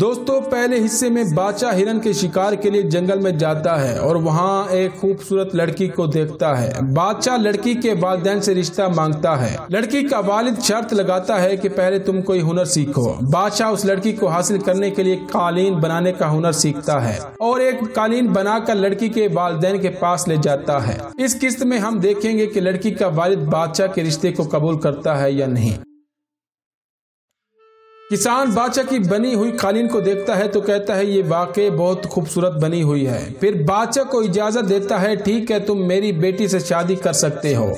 دوستو، پہلے حصے میں بادشاہ ہرن کے شکار کے لیے جنگل میں جاتا ہے اور وہاں ایک خوبصورت لڑکی کو دیکھتا ہے۔ بادشاہ لڑکی کے والدین سے رشتہ مانگتا ہے۔ لڑکی کا والد شرط لگاتا ہے کہ پہلے تم کوئی ہنر سیکھو۔ بادشاہ اس لڑکی کو حاصل کرنے کے لیے قالین بنانے کا ہنر سیکھتا ہے اور ایک قالین بنا کر لڑکی کے والدین کے پاس لے جاتا ہے۔ اس قسط میں ہم دیکھیں گے کہ لڑکی کا والد بادشاہ کے رشتے کو قبول کرتا ہے یا نہیں۔ کسان بادشاہ کی بنی ہوئی قالین کو دیکھتا ہے تو کہتا ہے یہ واقع بہت خوبصورت بنی ہوئی ہے۔ پھر بادشاہ کو اجازت دیتا ہے، ٹھیک ہے، تم میری بیٹی سے شادی کر سکتے ہو۔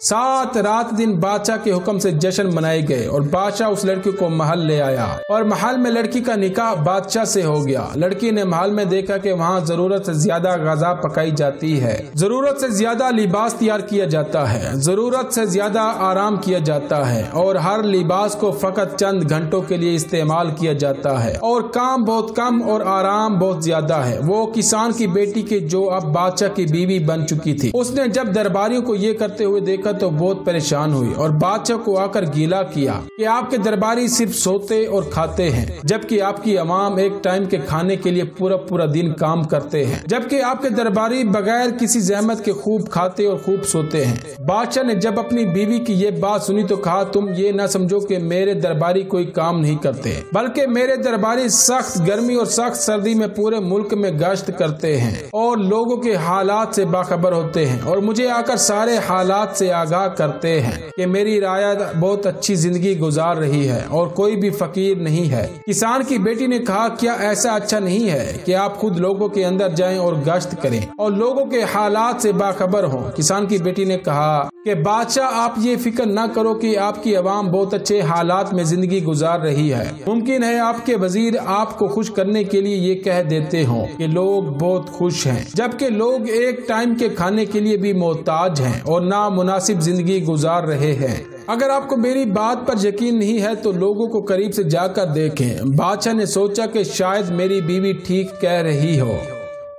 سات رات دن بادشاہ کے حکم سے جشن منائے گئے اور بادشاہ اس لڑکی کو محل لے آیا اور محل میں لڑکی کا نکاح بادشاہ سے ہو گیا۔ لڑکی نے محل میں دیکھا کہ وہاں ضرورت سے زیادہ غذا پکائی جاتی ہے۔ ضرورت سے زیادہ لباس تیار کیا جاتا ہے۔ ضرورت سے زیادہ آرام کیا جاتا ہے اور ہر لباس کو فقط چند گھنٹوں کے لیے استعمال کیا جاتا ہے۔ اور کام بہت کم اور آرام بہت زیادہ ہے۔ وہ کسان کی بیٹی کے جو اب بادشاہ کی بیوی بن چکی تھی۔ اس نے جب درباریوں کو یہ کرتے ہوئے دیکھا تو بہت پریشان ہوئی اور بادشاہ کو آ کر گیلا کیا کہ آپ کے درباری صرف سوتے اور کھاتے ہیں، جبکہ آپ کی عوام ایک ٹائم کے کھانے کے لیے پورا پورا دن کام کرتے ہیں۔ جبکہ آپ کے درباری بغیر کسی زحمت کے خوب کھاتے اور خوب سوتے ہیں۔ بادشاہ نے جب اپنی بیوی کی یہ بات سنی تو کہا، تم یہ نہ سمجھو کہ میرے درباری کوئی کام نہیں کرتے، بلکہ میرے درباری سخت گرمی اور سخت سردی میں پورے ملک میں گشت کرتے ہیں اور لوگوں کے حالات سے باخبر ہوتے ہیں اور مجھے آ کر سارے حالات سے آگاہ کرتے ہیں کہ میری رایت بہت اچھی زندگی گزار رہی ہے اور کوئی بھی فقیر نہیں ہے۔ کسان کی بیٹی نے کہا، کیا ایسا اچھا نہیں ہے کہ آپ خود لوگوں کے اندر جائیں اور گشت کریں اور لوگوں کے حالات سے باخبر ہوں۔ کسان کی بیٹی نے کہا، کہ بادشاہ، آپ یہ فکر نہ کرو کہ آپ کی عوام بہت اچھے حالات میں زندگی گزار رہی ہے۔ ممکن ہے آپ کے وزیر آپ کو خوش کرنے کے لیے یہ کہہ دیتے ہوں کہ لوگ بہت خوش ہیں، جبکہ لوگ ایک ٹائم کے کھانے کے لیے بھی محتاج ہیں اور نامناسب زندگی گزار رہے ہیں۔ اگر آپ کو میری بات پر یقین نہیں ہے تو لوگوں کو قریب سے جا کر دیکھیں۔ بادشاہ نے سوچا کہ شاید میری بیوی ٹھیک کہہ رہی ہو۔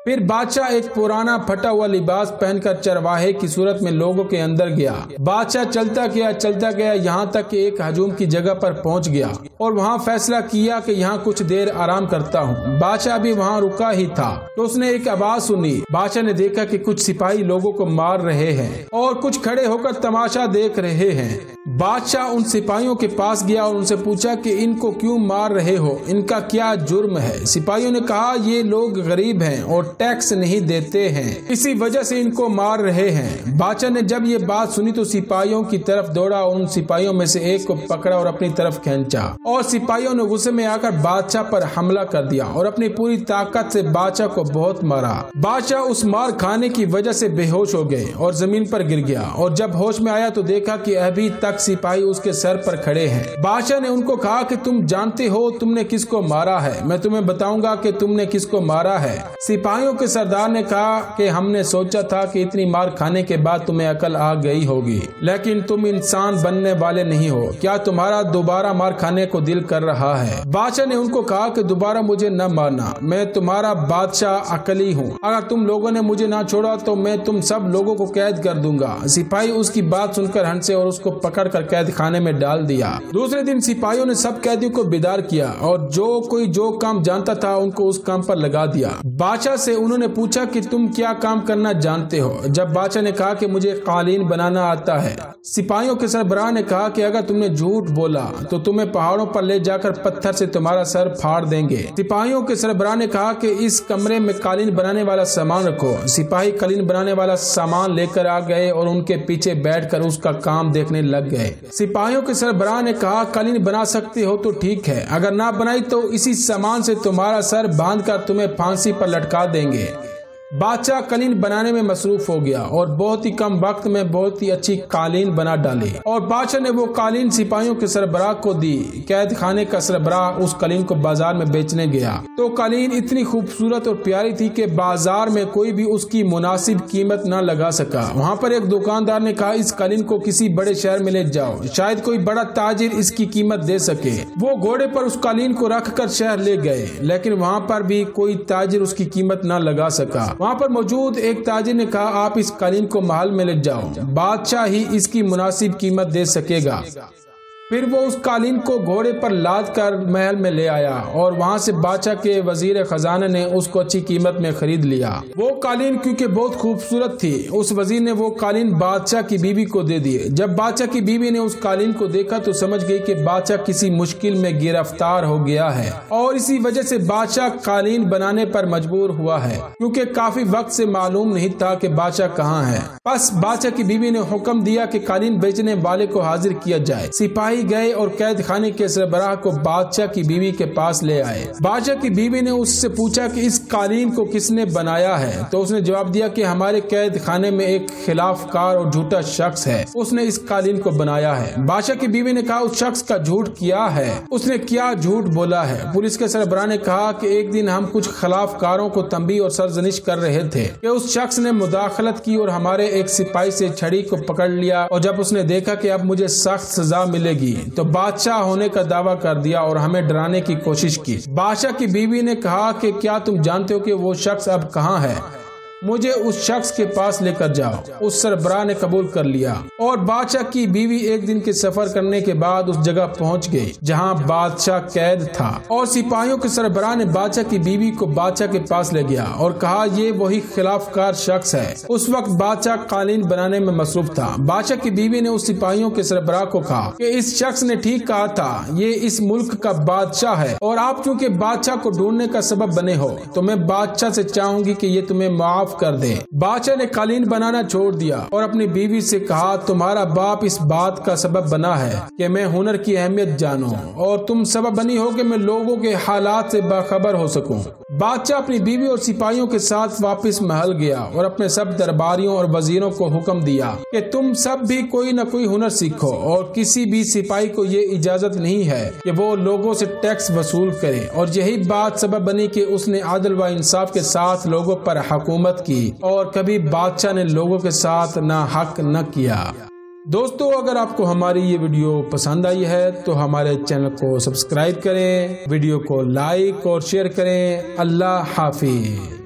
پھر بادشاہ ایک پرانا پھٹا ہوا لباس پہن کر چرواہے کی صورت میں لوگوں کے اندر گیا۔ بادشاہ چلتا گیا چلتا گیا، یہاں تک کہ ایک ہجوم کی جگہ پر پہنچ گیا اور وہاں فیصلہ کیا کہ یہاں کچھ دیر آرام کرتا ہوں۔ بادشاہ بھی وہاں رکا ہی تھا۔ تو اس نے ایک آواز سنی۔ بادشاہ نے دیکھا کہ کچھ سپاہی لوگوں کو مار رہے ہیں اور کچھ کھڑے ہو کر تماشا دیکھ رہے ہیں۔ بادشاہ ان سپاہیوں کے پاس گیا اور ان سے پوچھا کہ ان کو کیوں مار رہے ہو؟ ان کا کیا جرم ہے؟ سپاہیوں نے کہا، یہ لوگ غریب ہیں اور ٹیکس نہیں دیتے ہیں۔ اسی وجہ سے ان کو مار رہے ہیں۔ بادشاہ نے جب یہ بات سنی تو سپاہیوں کی طرف دوڑا اور ان سپاہیوں میں سے ایک کو پکڑا اور اپنی طرف کھینچا۔ اور سپاہیوں نے غصے میں آ کر بادشاہ پر حملہ کر دیا اور اپنی پوری طاقت سے بادشاہ کو بہت مارا۔ بادشاہ اس مار کھانے کی وجہ سے بے ہوش ہو گئے اور زمین پر گر گیا اور جب ہوش میں آیا تو دیکھا کہ ابھی تک سپاہی اس کے سر پر کھڑے ہیں۔ بادشاہ نے ان کو کہا کہ تم جانتے ہو تم نے کس کو مارا ہے۔ میں تمہیں بتاؤں گا کہ تم نے کس کو مارا ہے۔ سپاہیوں کے سردار نے کہا کہ ہم نے سوچا تھا کہ اتنی مار کھانے کے بعد تمہیں عقل آ گئی ہوگی۔ لیکن تم انسان بننے والے نہیں ہو۔ کیا تمہارا دوبارہ مار کھانے کو دل کر رہا ہے؟ بادشاہ نے ان کو کہا کہ دوبارہ مجھے نہ مارنا۔ میں تمہارا بادشاہ عقلی ہوں۔ اگر تم لوگوں نے مجھے نہ چھوڑا تو میں تم سب لوگوں کو قید کر دوں گا۔ سپاہی اس کی بات سن کر ہنسے اور اس کو پکڑ کر قید خانے میں ڈال دیا۔ دوسرے دن سپاہیوں نے سب قیدیوں کو بیدار کیا اور جو کوئی جو کام جانتا تھا ان کو اس کام پر لگا دیا۔ بادشاہ سے انہوں نے پوچھا کہ تم کیا کام کرنا جانتے ہو؟ جب بادشاہ نے کہا کہ مجھے قالین بنانا آتا ہے۔ سپاہیوں کے سربراہ نے کہا کہ اگر تم نے جھوٹ بولا تو تمہیں پہاڑوں پر لے جا کر پتھر سے تمہارا سر پھاڑ دیں گے۔ سپاہیوں کے سربراہ نے کہا کہ اس کمرے میں قالین بنانے والا سامان رکھو۔ سپاہی قالین بنانے والا سامان لے کر آ گئے اور ان کے پیچھے بیٹھ کر اس کا کام دیکھنے لگ گئے۔ سپاہیوں کے سربراہ نے کہا قالین بنا سکتے ہو تو ٹھیک ہے، اگر نہ بنائی تو اسی سامان سے تمہارا سر باندھ کر تمہیں پھانسی پر لٹکا دیں گے۔ بادشاہ قالین بنانے میں مصروف ہو گیا اور بہت ہی کم وقت میں بہت ہی اچھی قالین بنا ڈالی۔ اور بادشاہ نے وہ قالین سپاہیوں کے سربراہ کو دی۔ قید خانے کا سربراہ اس قالین کو بازار میں بیچنے گیا۔ تو قالین اتنی خوبصورت اور پیاری تھی کہ بازار میں کوئی بھی اس کی مناسب قیمت نہ لگا سکا۔ وہاں پر ایک دکاندار نے کہا، اس قالین کو کسی بڑے شہر میں لے جاؤ۔ شاید کوئی بڑا تاجر اس کی قیمت دے سکے وہ گھوڑے پر اس قالین کو رکھ کر شہر لے گئے، لیکن وہاں پر بھی کوئی تاجر اس کی قیمت نہ لگا سکا۔ وہاں پر موجود ایک تاجر نے کہا، آپ اس قالین کو محل میں لے جاؤ۔ بادشاہ ہی اس کی مناسب قیمت دے سکے گا۔ پھر وہ اس قالین کو گھوڑے پر لاد کر محل میں لے آیا اور وہاں سے بادشاہ کے وزیر خزانہ نے اس کو اچھی قیمت میں خرید لیا۔ وہ قالین کیونکہ بہت خوبصورت تھی، اس وزیر نے وہ قالین بادشاہ کی بیوی کو دے دیے۔ جب بادشاہ کی بیوی نے اس قالین کو دیکھا تو سمجھ گئی کہ بادشاہ کسی مشکل میں گرفتار ہو گیا ہے۔ اور اسی وجہ سے بادشاہ قالین بنانے پر مجبور ہوا ہے، کیونکہ کافی وقت سے معلوم نہیں تھا کہ بادشاہ کہاں ہے۔ بس بادشاہ کی بیوی نے حکم دیا کہ قالین بیچنے والے کو حاضر کیا جائے۔ سپاہی گئے اور قید خانے کے سربراہ کو بادشاہ کی بیوی کے پاس لے آئے۔ بادشاہ کی بیوی نے اس سے پوچھا کہ اس قالین کو کس نے بنایا ہے؟ تو اس نے جواب دیا کہ ہمارے قید خانے میں ایک خلاف کار اور جھوٹا شخص ہے۔ اس نے اس قالین کو بنایا ہے۔ بادشاہ کی بیوی نے کہا، اس شخص کا جھوٹ کیا ہے؟ اس نے کیا جھوٹ بولا ہے؟ پولیس کے سربراہ نے کہا کہ ایک دن ہم کچھ خلاف کاروں کو تمبی اور سرزنش کر رہے تھے کہ اس شخص نے مداخلت کی اور ہمارے ایک سپاہی سے چھڑی کو پکڑ لیا اور جب اس نے دیکھا کہ اب مجھے سخت سزا ملے گی۔ تو بادشاہ ہونے کا دعویٰ کر دیا اور ہمیں ڈرانے کی کوشش کی۔ بادشاہ کی بیوی نے کہا کہ کیا تم جانتے ہو کہ وہ شخص اب کہاں ہے؟ مجھے اس شخص کے پاس لے کر جاؤ۔ اس سربراہ نے قبول کر لیا۔ اور بادشاہ کی بیوی ایک دن کے سفر کرنے کے بعد اس جگہ پہنچ گئی، جہاں بادشاہ قید تھا۔ اور سپاہیوں کے سربراہ نے بادشاہ کی بیوی کو بادشاہ کے پاس لے گیا اور کہا، یہ وہی خلاف کار شخص ہے۔ اس وقت بادشاہ قالین بنانے میں مصروف تھا۔ بادشاہ کی بیوی نے اس سپاہیوں کے سربراہ کو کہا کہ اس شخص نے ٹھیک کہا تھا، یہ اس ملک کا بادشاہ ہے۔ اور آپ چونکہ بادشاہ کو ڈھونڈنے کا سبب بنے ہو، تو میں بادشاہ سے چاہوں گی کہ یہ تمہیں معاف معاف کر دے بادشاہ نے قالین بنانا چھوڑ دیا اور اپنی بیوی سے کہا، تمہارا باپ اس بات کا سبب بنا ہے کہ میں ہنر کی اہمیت جانوں اور تم سبب بنی ہو کہ میں لوگوں کے حالات سے باخبر ہو سکوں۔ بادشاہ اپنی بیوی اور سپاہیوں کے ساتھ واپس محل گیا اور اپنے سب درباریوں اور وزیروں کو حکم دیا کہ تم سب بھی کوئی نہ کوئی ہنر سیکھو اور کسی بھی سپاہی کو یہ اجازت نہیں ہے کہ وہ لوگوں سے ٹیکس وصول کرے اور یہی بات سبب بنی کہ اس نے عادل و انصاف کے ساتھ لوگوں پر حکومت کی اور کبھی بادشاہ نے لوگوں کے ساتھ نہ حق نہ کیا۔ دوستو، اگر آپ کو ہماری یہ ویڈیو پسند آئی ہے تو ہمارے چینل کو سبسکرائب کریں، ویڈیو کو لائک اور شیئر کریں۔ اللہ حافظ۔